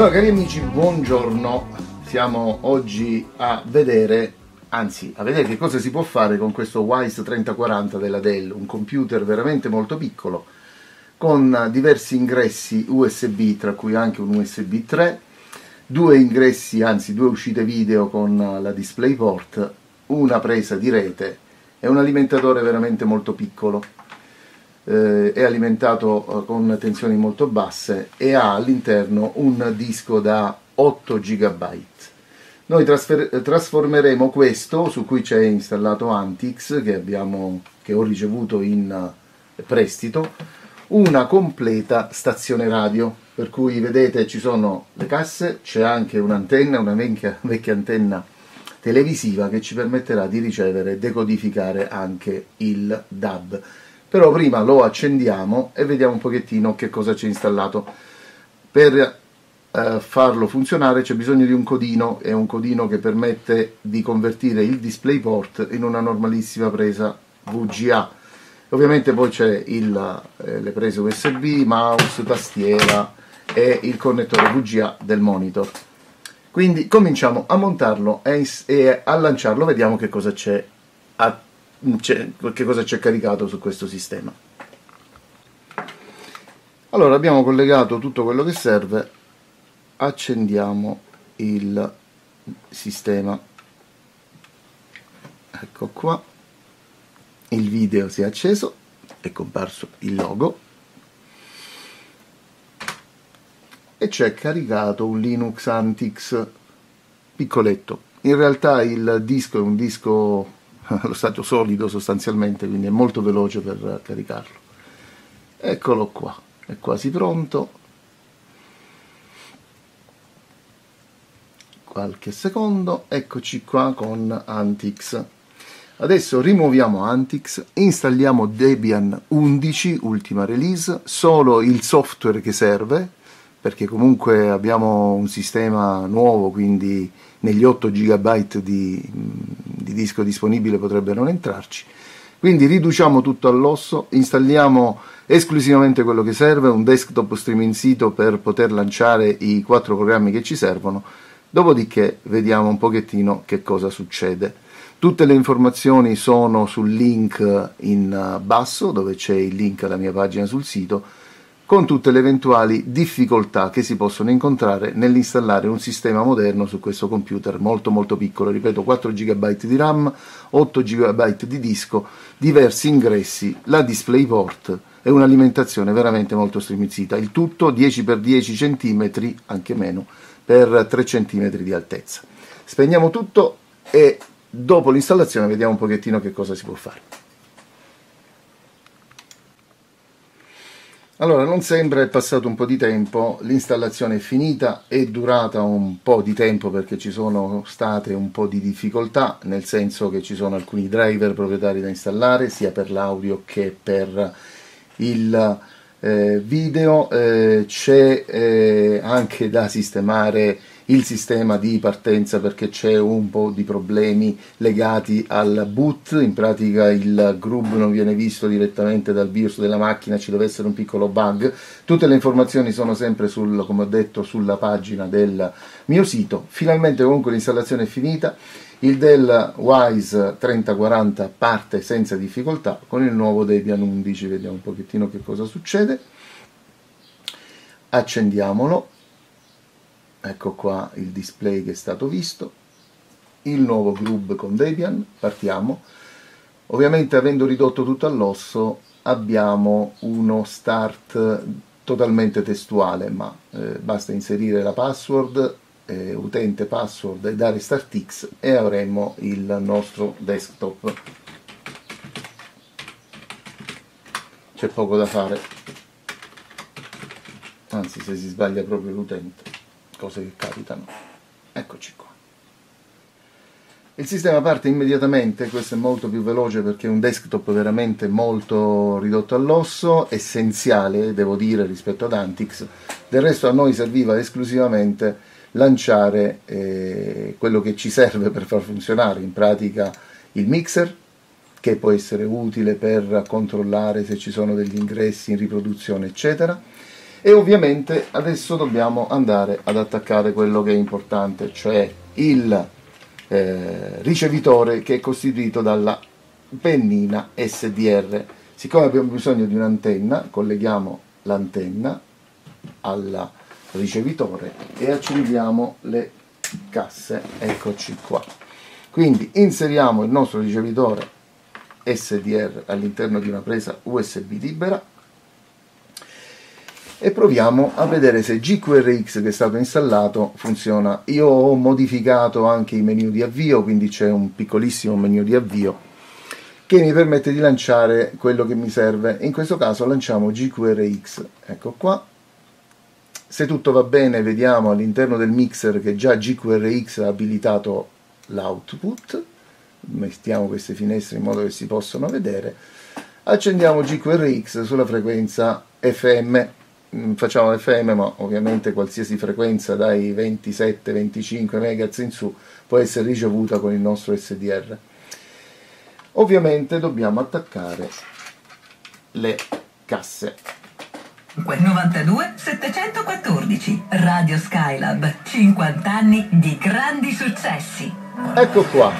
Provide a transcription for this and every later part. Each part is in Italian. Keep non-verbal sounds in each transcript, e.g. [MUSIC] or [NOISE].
Allora cari amici, buongiorno. Siamo oggi a vedere, anzi a vedere che cosa si può fare con questo Wise 3040 della Dell, un computer veramente molto piccolo con diversi ingressi USB, tra cui anche un USB 3, due ingressi, anzi due uscite video con la DisplayPort, una presa di rete e un alimentatore veramente molto piccolo eh, è alimentato eh, con tensioni molto basse e ha all'interno un disco da 8 GB. Noi trasformeremo questo, su cui c'è installato Antix, che, abbiamo, che ho ricevuto in eh, prestito, una completa stazione radio, per cui vedete ci sono le casse, c'è anche un'antenna, una vecchia, [LAUGHS] vecchia antenna televisiva che ci permetterà di ricevere e decodificare anche il DAB però prima lo accendiamo e vediamo un pochettino che cosa c'è installato. Per eh, farlo funzionare c'è bisogno di un codino è un codino che permette di convertire il DisplayPort in una normalissima presa VGA ovviamente poi c'è eh, le prese USB, mouse, tastiera e il connettore VGA del monitor. Quindi cominciamo a montarlo e, e a lanciarlo. Vediamo che cosa c'è a che cosa c'è caricato su questo sistema. Allora abbiamo collegato tutto quello che serve, accendiamo il sistema, ecco qua, il video si è acceso, è comparso il logo e c'è caricato un Linux Antix piccoletto. In realtà il disco è un disco [LAUGHS] allo stato solido sostanzialmente, quindi è molto veloce per caricarlo. Eccolo qua, è quasi pronto. Qualche secondo, eccoci qua con Antix. Adesso rimuoviamo Antix, installiamo Debian 11, ultima release, solo il software che serve, perché comunque abbiamo un sistema nuovo, quindi negli 8 GB di, di disco disponibile potrebbe non entrarci. Quindi riduciamo tutto all'osso, installiamo esclusivamente quello che serve, un desktop streaming sito per poter lanciare i quattro programmi che ci servono, dopodiché vediamo un pochettino che cosa succede. Tutte le informazioni sono sul link in basso, dove c'è il link alla mia pagina sul sito, con tutte le eventuali difficoltà che si possono incontrare nell'installare un sistema moderno su questo computer molto molto piccolo, ripeto 4 GB di RAM, 8 GB di disco, diversi ingressi, la DisplayPort e un'alimentazione veramente molto striminzita, il tutto 10x10 cm, anche meno, per 3 cm di altezza. Spegniamo tutto e dopo l'installazione vediamo un pochettino che cosa si può fare. Allora, non sembra è passato un po' di tempo, l'installazione è finita, è durata un po' di tempo perché ci sono state un po' di difficoltà, nel senso che ci sono alcuni driver proprietari da installare, sia per l'audio che per il eh, video, eh, c'è eh, anche da sistemare il sistema di partenza perché c'è un po' di problemi legati al boot, in pratica il GRUB non viene visto direttamente dal BIOS della macchina, ci deve essere un piccolo bug. Tutte le informazioni sono sempre sul, come ho detto, sulla pagina del mio sito. Finalmente comunque l'installazione è finita. Il Dell Wise 3040 parte senza difficoltà con il nuovo Debian 11, vediamo un pochettino che cosa succede. Accendiamolo ecco qua il display che è stato visto. Il nuovo Grub con Debian partiamo. Ovviamente avendo ridotto tutto all'osso abbiamo uno start totalmente testuale ma eh, basta inserire la password eh, utente password e dare start x e avremo il nostro desktop. C'è poco da fare. Anzi se si sbaglia proprio l'utente cose che capitano. Eccoci qua. Il sistema parte immediatamente, questo è molto più veloce perché è un desktop veramente molto ridotto all'osso, essenziale devo dire rispetto ad Antix. Del resto a noi serviva esclusivamente lanciare eh, quello che ci serve per far funzionare, in pratica il mixer, che può essere utile per controllare se ci sono degli ingressi in riproduzione, eccetera e ovviamente adesso dobbiamo andare ad attaccare quello che è importante, cioè il eh, ricevitore che è costituito dalla pennina SDR. Siccome abbiamo bisogno di un'antenna, colleghiamo l'antenna al ricevitore e accendiamo le casse, eccoci qua. Quindi inseriamo il nostro ricevitore SDR all'interno di una presa USB libera e proviamo a vedere se GQRX che è stato installato funziona. Io ho modificato anche i menu di avvio, quindi c'è un piccolissimo menu di avvio che mi permette di lanciare quello che mi serve. In questo caso lanciamo GQRX, ecco qua. Se tutto va bene vediamo all'interno del mixer che già GQRX ha abilitato l'output. Mettiamo queste finestre in modo che si possano vedere. Accendiamo GQRX sulla frequenza FM facciamo FM, ma ovviamente qualsiasi frequenza dai 27-25 MHz in su può essere ricevuta con il nostro SDR. Ovviamente dobbiamo attaccare le casse. 92 714 Radio Skylab 50 anni di grandi successi. Ecco qua.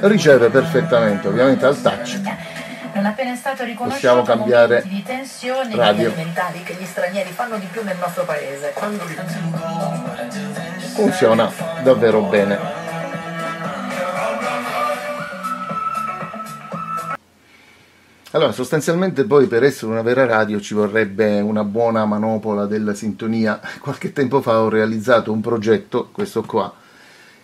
Riceve perfettamente, ovviamente al touch non appena è stato riconosciuto possiamo cambiare di tensione radio alimentari che gli stranieri fanno di più nel nostro paese. Funziona davvero bene. Allora, sostanzialmente poi per essere una vera radio ci vorrebbe una buona manopola della sintonia. [LAUGHS] Qualche tempo fa ho realizzato un progetto, questo qua,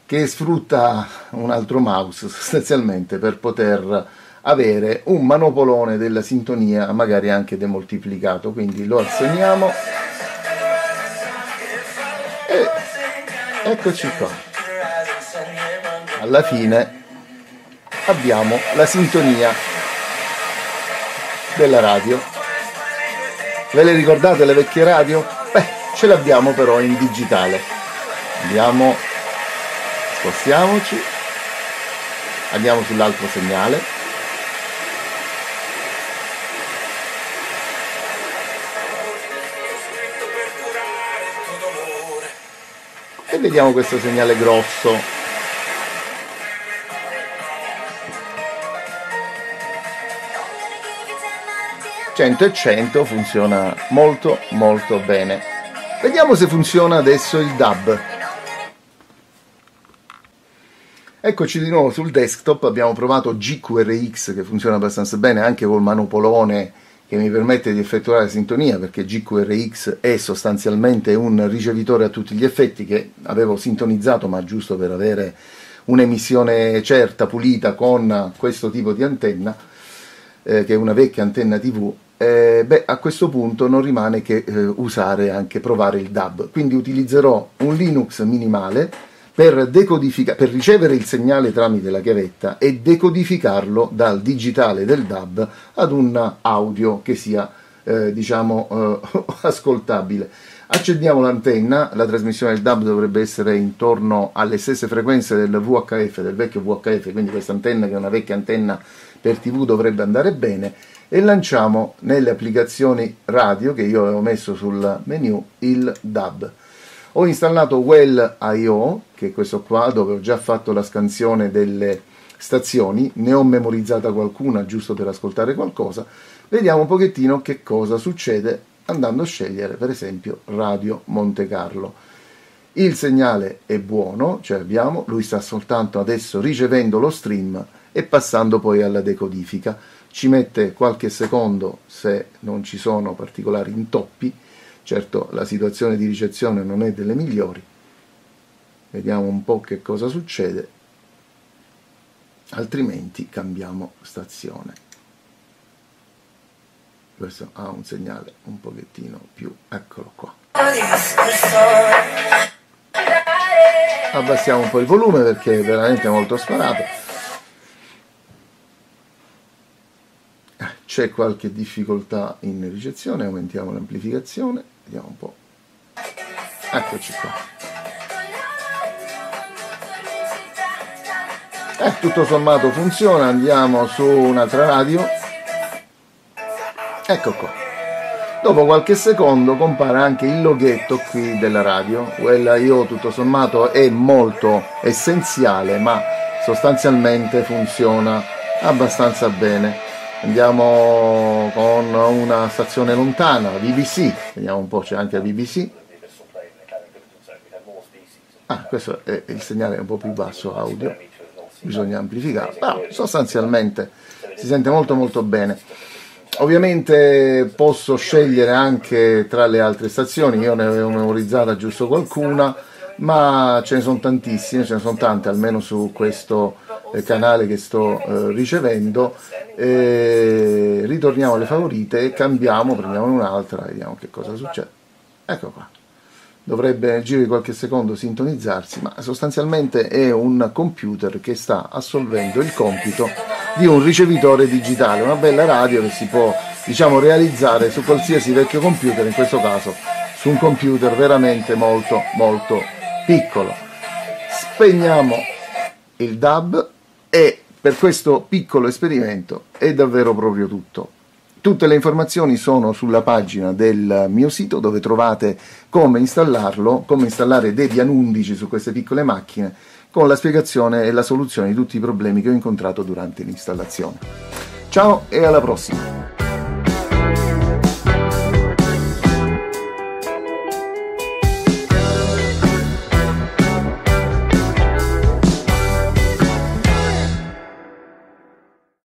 che sfrutta un altro mouse [LAUGHS] sostanzialmente per poter avere un manopolone della sintonia magari anche demoltiplicato. Quindi lo assegniamo e eccoci qua. Alla fine abbiamo la sintonia della radio. Ve le ricordate le vecchie radio? beh ce l'abbiamo però in digitale. Andiamo spostiamoci. Andiamo sull'altro segnale vediamo questo segnale grosso. Cento e 100 funziona molto molto bene. Vediamo se funziona adesso il DAB Eccoci di nuovo sul desktop, abbiamo provato GQRX che funziona abbastanza bene anche col manopolone che mi permette di effettuare la sintonia perché GQRX è sostanzialmente un ricevitore a tutti gli effetti che avevo sintonizzato ma giusto per avere un'emissione certa, pulita con questo tipo di antenna eh, che è una vecchia antenna TV eh, beh, a questo punto non rimane che eh, usare anche provare il DAB. Quindi utilizzerò un Linux minimale per, per, ricevere il segnale tramite la chiavetta e decodificarlo dal digitale del DAB ad un audio che sia eh, diciamo eh, [LAUGHS] ascoltabile. Accendiamo l'antenna, la trasmissione del DAB dovrebbe essere intorno alle stesse frequenze del VHF, del vecchio VHF, quindi questa antenna che è una vecchia antenna per TV dovrebbe andare bene e lanciamo nelle applicazioni radio che io avevo messo sul menu il DAB. Ho installato Well.io, che è questo qua, dove ho già fatto la scansione delle stazioni, ne ho memorizzata qualcuna giusto per ascoltare qualcosa. Vediamo un pochettino che cosa succede andando a scegliere, per esempio, Radio Monte Carlo. Il segnale è buono, cioè abbiamo, lui sta soltanto adesso ricevendo lo stream e passando poi alla decodifica. Ci mette qualche secondo se non ci sono particolari intoppi Certo la situazione di ricezione non è delle migliori, vediamo un po' che cosa succede, altrimenti cambiamo stazione. Questo ha un segnale un pochettino più, eccolo qua. Abbassiamo un po' il volume perché è veramente molto sparato. C'è qualche difficoltà in ricezione, aumentiamo l'amplificazione vediamo un po' eccoci qua. Eh, tutto sommato funziona andiamo su un'altra radio. Ecco qua. Dopo qualche secondo compare anche il loghetto qui della radio, quella io tutto sommato è molto essenziale ma sostanzialmente funziona abbastanza bene. Andiamo con una stazione lontana, BBC, vediamo un po', c'è anche la BBC. Ah, questo è il segnale un po' più basso audio, bisogna amplificare, però sostanzialmente si sente molto molto bene. Ovviamente posso scegliere anche tra le altre stazioni, io ne avevo memorizzata giusto qualcuna, ma ce ne sono tantissime, ce ne sono tante almeno su questo canale che sto eh, ricevendo. E ritorniamo alle favorite e cambiamo, prendiamo un'altra, vediamo che cosa succede. Ecco qua. Dovrebbe nel giro di qualche secondo sintonizzarsi, ma sostanzialmente è un computer che sta assolvendo il compito di un ricevitore digitale, una bella radio che si può diciamo realizzare su qualsiasi vecchio computer, in questo caso su un computer veramente molto molto piccolo. Spegniamo il DAB e per questo piccolo esperimento è davvero proprio tutto. Tutte le informazioni sono sulla pagina del mio sito dove trovate come installarlo, come installare Debian 11 su queste piccole macchine con la spiegazione e la soluzione di tutti i problemi che ho incontrato durante l'installazione. Ciao e alla prossima!